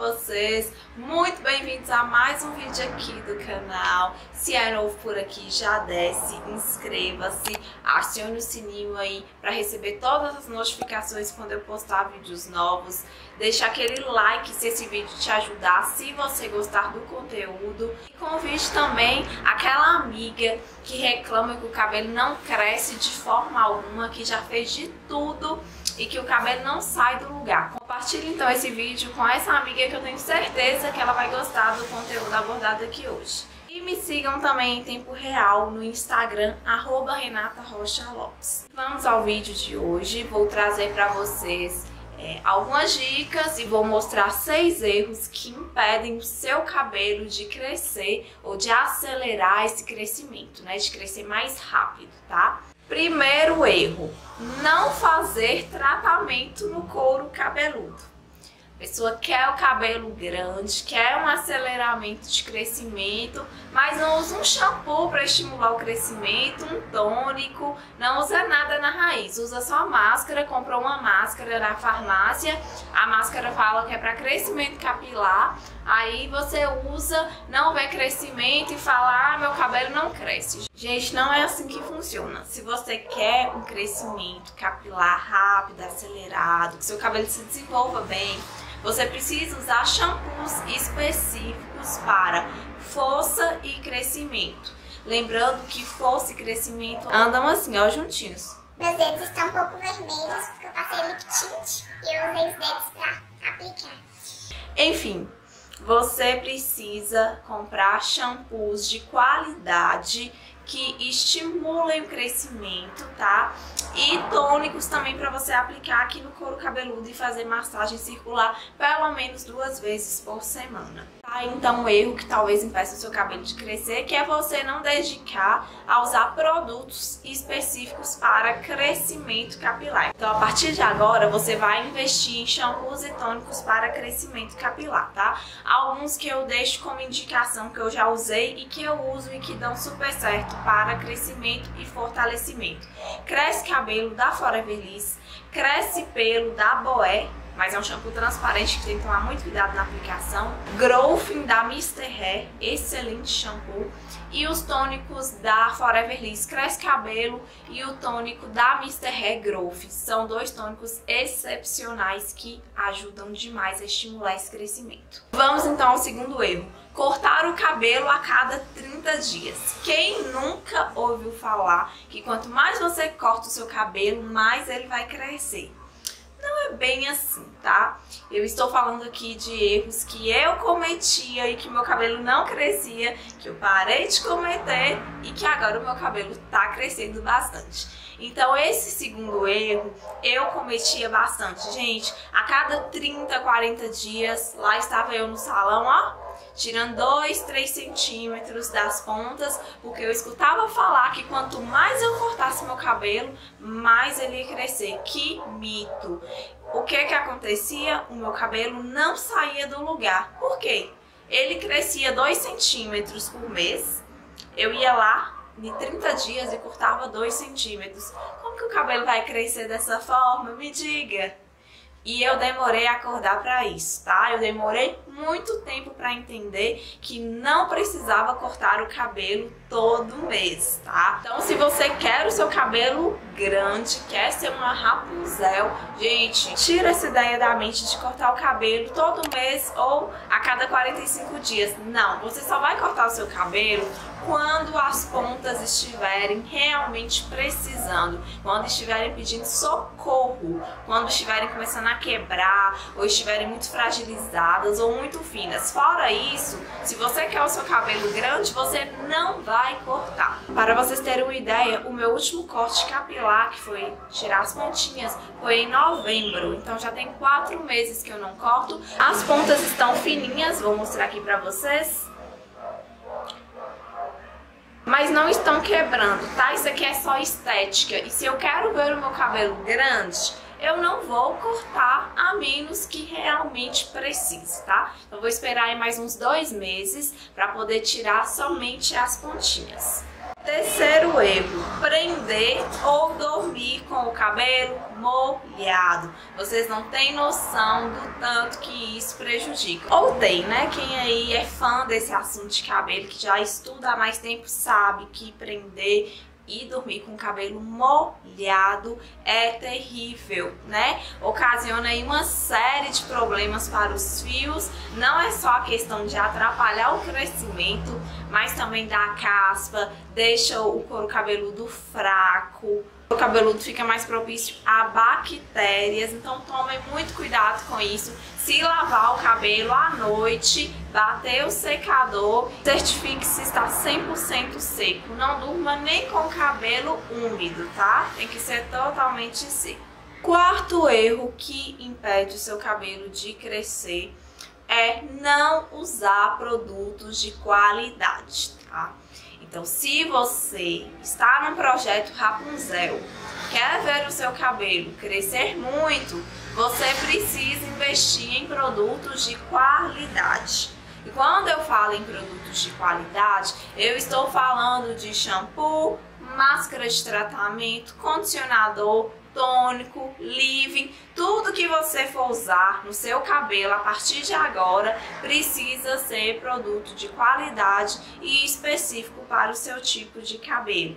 vocês? Muito bem-vindos a mais um vídeo aqui do canal. Se é novo por aqui, já desce, inscreva-se, acione o sininho aí para receber todas as notificações quando eu postar vídeos novos. Deixa aquele like se esse vídeo te ajudar, se você gostar do conteúdo. E convide também aquela amiga que reclama que o cabelo não cresce de forma alguma, que já fez de tudo e que o cabelo não sai do lugar. Compartilhe então esse vídeo com essa amiga que eu tenho certeza que ela vai gostar do conteúdo abordado aqui hoje. E me sigam também em tempo real no Instagram, arroba Renata Rocha Lopes. Vamos ao vídeo de hoje, vou trazer para vocês é, algumas dicas e vou mostrar seis erros que impedem o seu cabelo de crescer ou de acelerar esse crescimento, né? De crescer mais rápido, tá? Primeiro erro, não fazer tratamento no couro cabeludo. A pessoa quer o cabelo grande, quer um aceleramento de crescimento, mas não usa um shampoo para estimular o crescimento, um tônico, não usa nada na raiz, usa só máscara, comprou uma máscara na farmácia, a máscara fala que é para crescimento capilar, aí você usa, não vê crescimento e fala, ah, meu cabelo não cresce. Gente, não é assim que funciona. Se você quer um crescimento capilar rápido, acelerado, que seu cabelo se desenvolva bem, você precisa usar shampoos específicos para força e crescimento. Lembrando que força e crescimento andam assim, ó, juntinhos. Meus dedos estão um pouco vermelhos porque eu passei lip tint e eu usei os dedos pra aplicar. Enfim, você precisa comprar shampoos de qualidade que estimulem o crescimento, tá? E tônicos também para você aplicar aqui no couro cabeludo e fazer massagem circular pelo menos duas vezes por semana. Tá? Então, um erro que talvez impeça o seu cabelo de crescer, que é você não dedicar a usar produtos específicos para crescimento capilar. Então, a partir de agora, você vai investir em shampoos e tônicos para crescimento capilar, tá? Alguns que eu deixo como indicação que eu já usei e que eu uso e que dão super certo para crescimento e fortalecimento. Cresce cabelo da Forever Liss, cresce pelo da Boé, mas é um shampoo transparente que tem que tomar muito cuidado na aplicação. Growthing da Mr. Hair, excelente shampoo. E os tônicos da Forever Liss Cresce Cabelo e o tônico da Mr. Hair Growth. São dois tônicos excepcionais que ajudam demais a estimular esse crescimento. Vamos então ao segundo erro. Cortar o cabelo a cada 30 dias. Quem nunca ouviu falar que quanto mais você corta o seu cabelo, mais ele vai crescer? Não é bem assim, tá? Eu estou falando aqui de erros que eu cometia e que meu cabelo não crescia, que eu parei de cometer e que agora o meu cabelo tá crescendo bastante. Então esse segundo erro eu cometia bastante. Gente, a cada 30, 40 dias, lá estava eu no salão, ó, tirando 2, 3 centímetros das pontas, porque eu escutava falar que quanto mais eu cortasse meu cabelo, mais ele ia crescer. Que mito! O que que acontecia? O meu cabelo não saía do lugar. Por quê? Ele crescia 2 centímetros por mês, eu ia lá em 30 dias e cortava 2 centímetros. Como que o cabelo vai crescer dessa forma? Me diga! E eu demorei a acordar para isso, tá? Eu demorei muito tempo para entender que não precisava cortar o cabelo todo mês, tá? Então, se você quer o seu cabelo grande, quer ser uma Rapunzel, gente, tira essa ideia da mente de cortar o cabelo todo mês ou a cada 45 dias. Não, você só vai cortar o seu cabelo quando as pontas estiverem realmente precisando, quando estiverem pedindo socorro, quando estiverem começando a quebrar ou estiverem muito fragilizadas ou muito finas. Fora isso, se você quer o seu cabelo grande, você não vai cortar. Para vocês terem uma ideia, o meu último corte capilar, que foi tirar as pontinhas, foi em novembro, então já tem quatro meses que eu não corto. As pontas estão fininhas, vou mostrar aqui pra vocês mas não estão quebrando, tá? Isso aqui é só estética. E se eu quero ver o meu cabelo grande, eu não vou cortar a menos que realmente precise, tá? Eu vou esperar aí mais uns dois meses para poder tirar somente as pontinhas. Terceiro erro, prender ou dormir com o cabelo molhado. Vocês não têm noção do tanto que isso prejudica. Ou tem, né? Quem aí é fã desse assunto de cabelo, que já estuda há mais tempo, sabe que prender e dormir com o cabelo molhado é terrível, né? Ocasiona aí uma série de problemas para os fios. Não é só a questão de atrapalhar o crescimento, mas também dá caspa, deixa o couro cabeludo fraco, o cabeludo fica mais propício a bactérias, então tomem muito cuidado com isso. Se lavar o cabelo à noite, bater o secador, certifique se está 100% seco. Não durma nem com o cabelo úmido, tá? Tem que ser totalmente seco. Quarto erro que impede o seu cabelo de crescer é não usar produtos de qualidade, tá? Então, se você está num projeto Rapunzel, quer ver o seu cabelo crescer muito, você precisa investir em produtos de qualidade. E quando eu falo em produtos de qualidade, eu estou falando de shampoo, máscara de tratamento, condicionador, tônico, leave-in, tudo que você for usar no seu cabelo a partir de agora precisa ser produto de qualidade e específico para o seu tipo de cabelo.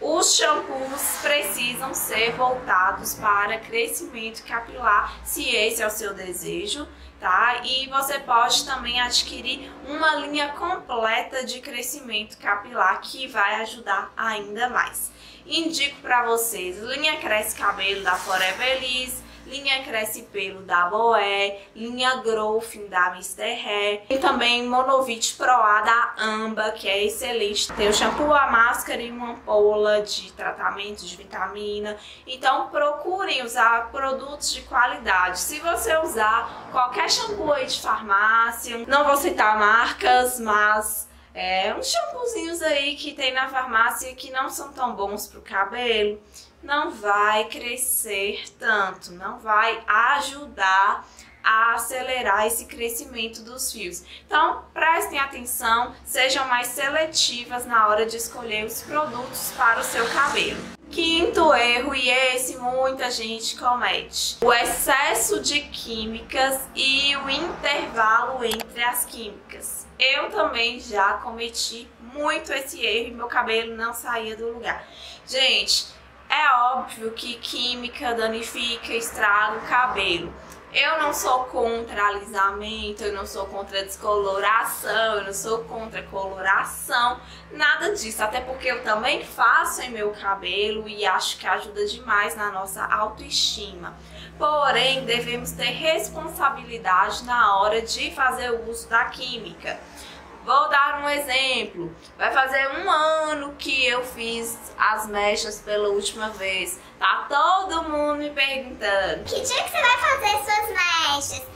Os shampoos precisam ser voltados para crescimento capilar, se esse é o seu desejo, tá? E você pode também adquirir uma linha completa de crescimento capilar que vai ajudar ainda mais. Indico para vocês linha Cresce Cabelo da Forever Elise, linha Cresce Pelo da Boé, linha Growth da Mr. Hair e também Monovit Pro A da Amba, que é excelente. Tem o shampoo, a máscara e uma ampola de tratamento de vitamina. Então procurem usar produtos de qualidade. Se você usar qualquer shampoo aí de farmácia, não vou citar marcas, mas é, uns shampoozinhos aí que tem na farmácia que não são tão bons para o cabelo, não vai crescer tanto, não vai ajudar a acelerar esse crescimento dos fios. Então, prestem atenção, sejam mais seletivas na hora de escolher os produtos para o seu cabelo. Quinto erro, e esse muita gente comete, o excesso de químicas e o intervalo entre as químicas. Eu também já cometi muito esse erro e meu cabelo não saía do lugar. Gente, é óbvio que química danifica, estraga o cabelo. Eu não sou contra alisamento, eu não sou contra descoloração, eu não sou contra coloração, nada disso. Até porque eu também faço em meu cabelo e acho que ajuda demais na nossa autoestima. Porém, devemos ter responsabilidade na hora de fazer o uso da química. Vou dar um exemplo. Vai fazer um ano que eu fiz as mechas pela última vez. Tá todo mundo me perguntando. Que dia que você vai fazer suas mechas?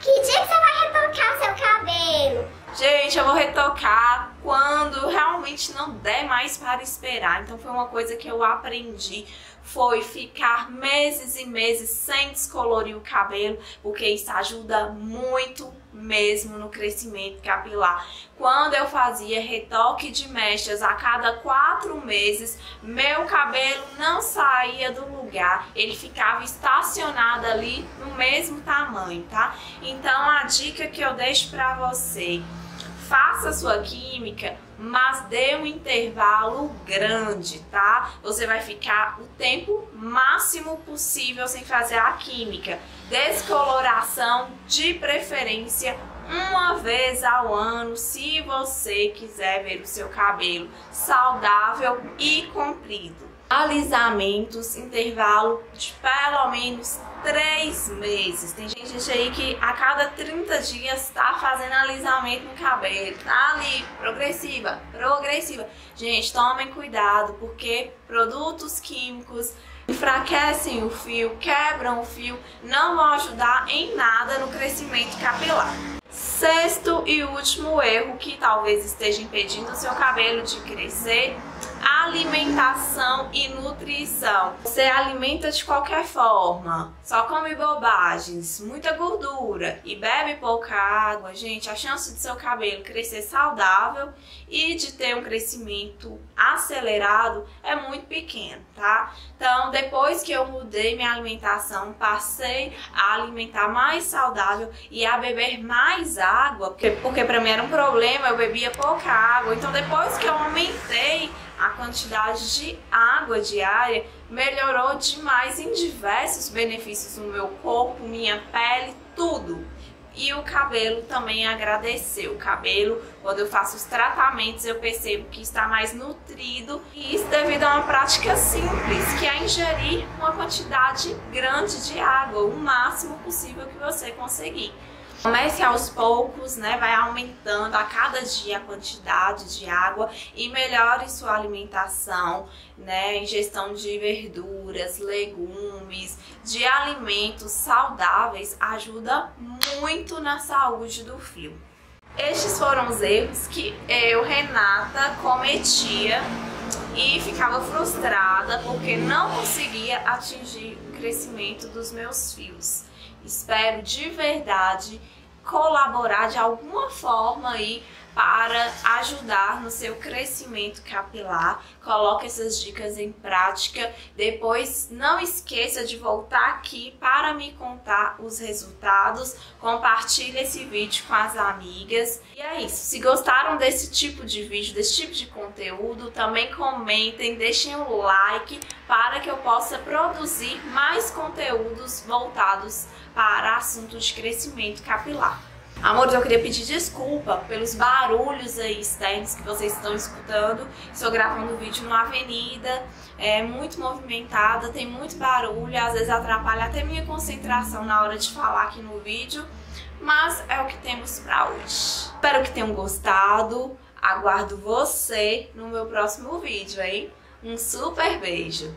Que dia que você vai retocar seu cabelo? Gente, eu vou retocar quando realmente não der mais para esperar. Então foi uma coisa que eu aprendi foi ficar meses e meses sem descolorir o cabelo, porque isso ajuda muito mesmo no crescimento capilar. Quando eu fazia retoque de mechas a cada quatro meses, meu cabelo não saía do lugar, ele ficava estacionado ali no mesmo tamanho, tá? Então a dica que eu deixo para você faça sua química, mas dê um intervalo grande, tá? Você vai ficar o tempo máximo possível sem fazer a química. Descoloração de preferência uma vez ao ano, se você quiser ver o seu cabelo saudável e comprido. Alisamentos, intervalo de pelo menos três meses. Tem gente aí que a cada 30 dias está fazendo alisamento no cabelo. Tá ali, progressiva, progressiva. Gente, tomem cuidado, porque produtos químicos enfraquecem o fio, quebram o fio, não vão ajudar em nada no crescimento capilar. Sexto e último erro que talvez esteja impedindo o seu cabelo de crescer alimentação e nutrição. Você alimenta de qualquer forma, só come bobagens, muita gordura e bebe pouca água, gente, a chance de seu cabelo crescer saudável e de ter um crescimento acelerado é muito pequeno, tá? Então, depois que eu mudei minha alimentação, passei a alimentar mais saudável e a beber mais água, porque, porque para mim era um problema, eu bebia pouca água. Então, depois que eu aumentei a quantidade de água diária melhorou demais em diversos benefícios no meu corpo, minha pele, tudo. E o cabelo também agradeceu. O cabelo, quando eu faço os tratamentos, eu percebo que está mais nutrido. E isso devido a uma prática simples, que é ingerir uma quantidade grande de água, o máximo possível que você conseguir. Comece aos poucos, né? Vai aumentando a cada dia a quantidade de água e melhore sua alimentação, né? Ingestão de verduras, legumes, de alimentos saudáveis ajuda muito na saúde do fio. Estes foram os erros que eu, Renata, cometia e ficava frustrada porque não conseguia atingir o crescimento dos meus fios. Espero de verdade colaborar de alguma forma aí para ajudar no seu crescimento capilar. Coloque essas dicas em prática. Depois não esqueça de voltar aqui para me contar os resultados. Compartilhe esse vídeo com as amigas. E é isso. Se gostaram desse tipo de vídeo, desse tipo de conteúdo, também comentem, deixem o um like para que eu possa produzir mais conteúdos voltados para assuntos de crescimento capilar. Amores, eu queria pedir desculpa pelos barulhos aí externos que vocês estão escutando. Estou gravando o vídeo numa avenida, é muito movimentada, tem muito barulho, às vezes atrapalha até minha concentração na hora de falar aqui no vídeo. Mas é o que temos para hoje. Espero que tenham gostado. Aguardo você no meu próximo vídeo, hein? Um super beijo!